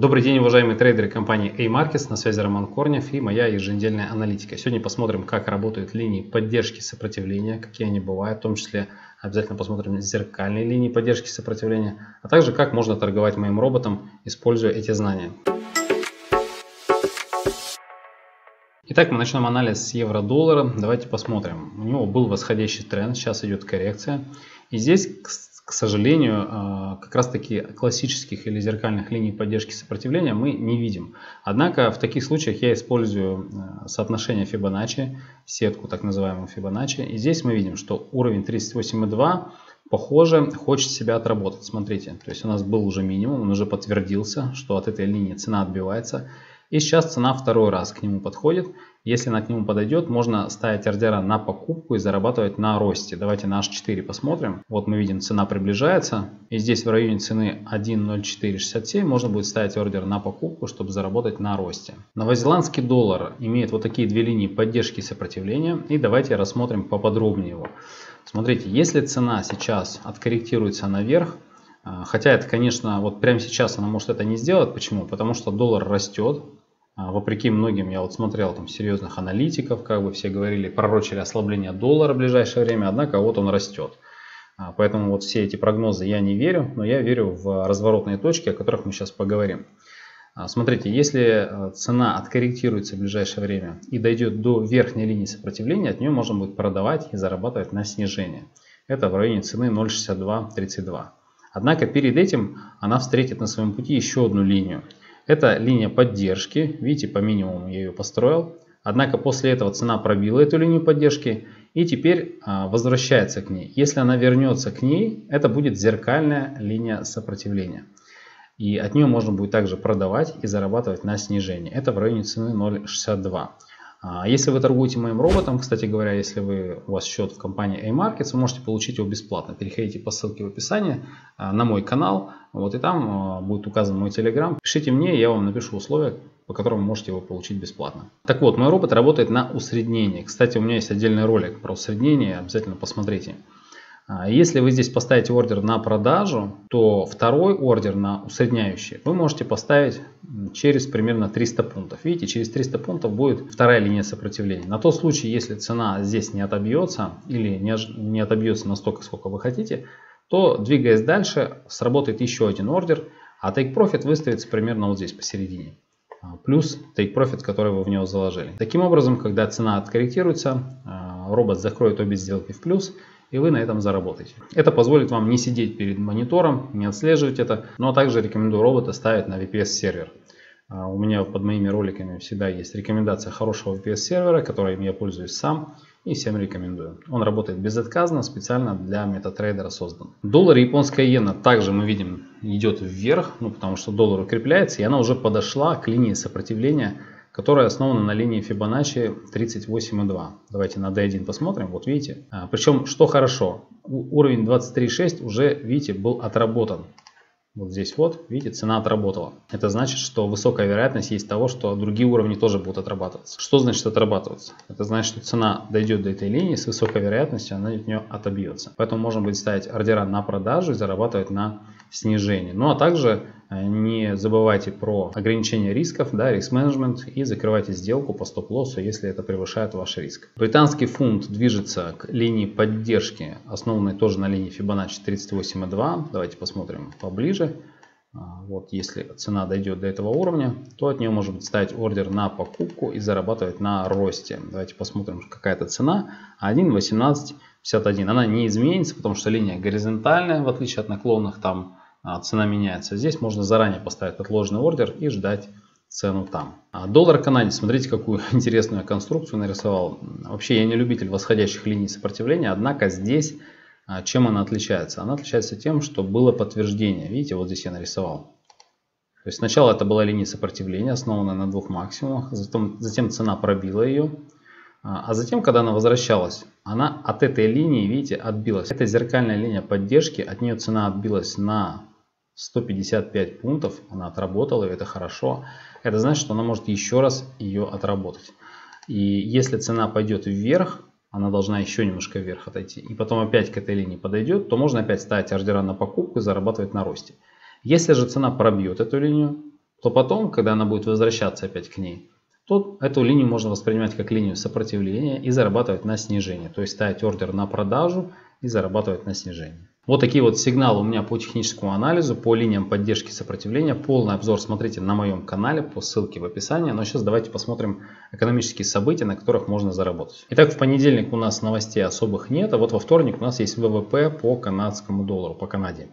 Добрый день, уважаемые трейдеры компании A-Markets. На связи Роман Корнев и моя еженедельная аналитика. Сегодня посмотрим, как работают линии поддержки сопротивления, какие они бывают. В том числе обязательно посмотрим зеркальные линии поддержки сопротивления, а также как можно торговать моим роботом, используя эти знания. Итак, мы начнем анализ с евро-доллара. Давайте посмотрим. У него был восходящий тренд, сейчас идет коррекция. И здесь, к сожалению, а, как раз таки классических или зеркальных линий поддержки сопротивления мы не видим. Однако в таких случаях я использую а, соотношение Fibonacci, сетку так называемую Fibonacci. И здесь мы видим, что уровень 38,2 похоже хочет себя отработать. Смотрите, то есть у нас был уже минимум, он уже подтвердился, что от этой линии цена отбивается. И сейчас цена второй раз к нему подходит. Если она к нему подойдет, можно ставить ордера на покупку и зарабатывать на росте. Давайте на H4 посмотрим. Вот мы видим, цена приближается. И здесь в районе цены 1.0467 можно будет ставить ордер на покупку, чтобы заработать на росте. Новозеландский доллар имеет вот такие две линии поддержки и сопротивления. И давайте рассмотрим поподробнее его. Смотрите, если цена сейчас откорректируется наверх, а, Хотя это, конечно, вот прямо сейчас она может это не сделать. Почему? Потому что доллар растет, вопреки многим, я вот смотрел там серьезных аналитиков, как бы все говорили, пророчили ослабление доллара в ближайшее время, однако вот он растет. А, поэтому вот все эти прогнозы я не верю, но я верю в разворотные точки, о которых мы сейчас поговорим. А, смотрите, если цена откорректируется в ближайшее время и дойдет до верхней линии сопротивления, от нее можно будет продавать и зарабатывать на снижение. Это в районе цены 0.6232. Однако перед этим она встретит на своем пути еще одну линию. Это линия поддержки. Видите, по минимуму я ее построил. Однако после этого цена пробила эту линию поддержки и теперь а, возвращается к ней. Если она вернется к ней, это будет зеркальная линия сопротивления. И от нее можно будет также продавать и зарабатывать на снижении. Это в районе цены 0.62. А если вы торгуете моим роботом, кстати говоря, если вы, у вас счет в компании A-Markets, вы можете получить его бесплатно. Переходите по ссылке в описании а, на мой канал, вот и там а, будет указан мой телеграм. Пишите мне, я вам напишу условия, по которым можете его получить бесплатно. Так вот, мой робот работает на усреднении. Кстати, у меня есть отдельный ролик про усреднение, обязательно посмотрите. А если вы здесь поставите ордер на продажу, то второй ордер на усредняющий вы можете поставить через примерно 300 пунктов. Видите, через 300 пунктов будет вторая линия сопротивления. На тот случай, если цена здесь не отобьется или не, отобьется настолько, сколько вы хотите, то двигаясь дальше, сработает еще один ордер, а Take Profit выставится примерно вот здесь посередине. А, плюс Take Profit, который вы в него заложили. Таким образом, когда цена откорректируется, а, робот закроет обе сделки в плюс и вы на этом заработаете. Это позволит вам не сидеть перед монитором, не отслеживать это, но также рекомендую робота ставить на VPS сервер. А, у меня под моими роликами всегда есть рекомендация хорошего VPS сервера, которым я пользуюсь сам и всем рекомендую. Он работает безотказно, специально для метатрейдера создан. Доллар и японская иена также мы видим идет вверх, ну потому что доллар укрепляется и она уже подошла к линии сопротивления которая основана на линии Fibonacci 38,2. Давайте на D1 посмотрим. Вот видите. А, причем, что хорошо, уровень 23,6 уже, видите, был отработан. Вот здесь вот, видите, цена отработала. Это значит, что высокая вероятность есть того, что другие уровни тоже будут отрабатываться. Что значит отрабатываться? Это значит, что цена дойдет до этой линии, с высокой вероятностью она от нее отобьется. Поэтому можно будет ставить ордера на продажу и зарабатывать на снижение. Ну а также э, не забывайте про ограничение рисков, да, риск-менеджмент и закрывайте сделку по стоп-лоссу, если это превышает ваш риск. Британский фунт движется к линии поддержки, основанной тоже на линии Fibonacci 38,2. Давайте посмотрим поближе. А, вот если цена дойдет до этого уровня, то от нее может быть ставить ордер на покупку и зарабатывать на росте. Давайте посмотрим, какая это цена. 1.1851. Она не изменится, потому что линия горизонтальная, в отличие от наклонных, там цена меняется. Здесь можно заранее поставить отложенный ордер и ждать цену там. А доллар канадец, смотрите, какую интересную конструкцию нарисовал. Вообще я не любитель восходящих линий сопротивления, однако здесь а, чем она отличается? Она отличается тем, что было подтверждение. Видите, вот здесь я нарисовал. То есть сначала это была линия сопротивления, основанная на двух максимумах, затем, затем цена пробила ее, а, а затем, когда она возвращалась, она от этой линии, видите, отбилась. Это зеркальная линия поддержки, от нее цена отбилась на 155 пунктов, она отработала, и это хорошо. Это значит, что она может еще раз ее отработать. И если цена пойдет вверх, она должна еще немножко вверх отойти, и потом опять к этой линии подойдет, то можно опять ставить ордера на покупку и зарабатывать на росте. Если же цена пробьет эту линию, то потом, когда она будет возвращаться опять к ней, то эту линию можно воспринимать как линию сопротивления и зарабатывать на снижение. То есть ставить ордер на продажу и зарабатывать на снижение. Вот такие вот сигналы у меня по техническому анализу, по линиям поддержки сопротивления. Полный обзор смотрите на моем канале по ссылке в описании. Но сейчас давайте посмотрим экономические события, на которых можно заработать. Итак, в понедельник у нас новостей особых нет, а вот во вторник у нас есть ВВП по канадскому доллару, по Канаде.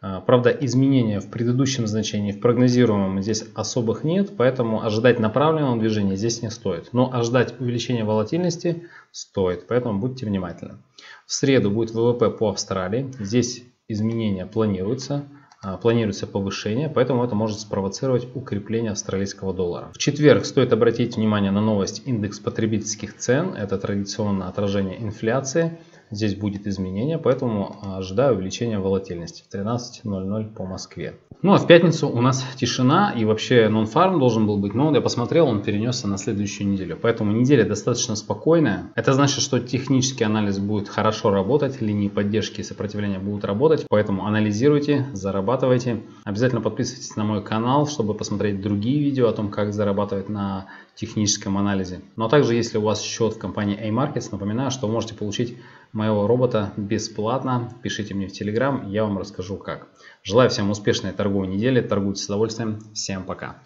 А, правда, изменения в предыдущем значении, в прогнозируемом здесь особых нет, поэтому ожидать направленного движения здесь не стоит. Но ожидать увеличения волатильности стоит, поэтому будьте внимательны. В среду будет ВВП по Австралии. Здесь изменения планируются. А, планируется повышение, поэтому это может спровоцировать укрепление австралийского доллара. В четверг стоит обратить внимание на новость индекс потребительских цен. Это традиционное отражение инфляции. Здесь будет изменение, поэтому ожидаю увеличения волатильности в 13.00 по Москве. Ну а в пятницу у нас тишина и вообще нон-фарм должен был быть, но я посмотрел, он перенесся на следующую неделю. Поэтому неделя достаточно спокойная. Это значит, что технический анализ будет хорошо работать, линии поддержки и сопротивления будут работать. Поэтому анализируйте, зарабатывайте. Обязательно подписывайтесь на мой канал, чтобы посмотреть другие видео о том, как зарабатывать на техническом анализе. Ну, а также, если у вас счет в компании A-Markets, напоминаю, что вы можете получить моего робота бесплатно. Пишите мне в Telegram, я вам расскажу как. Желаю всем успешной торговой недели, торгуйте с удовольствием. Всем пока.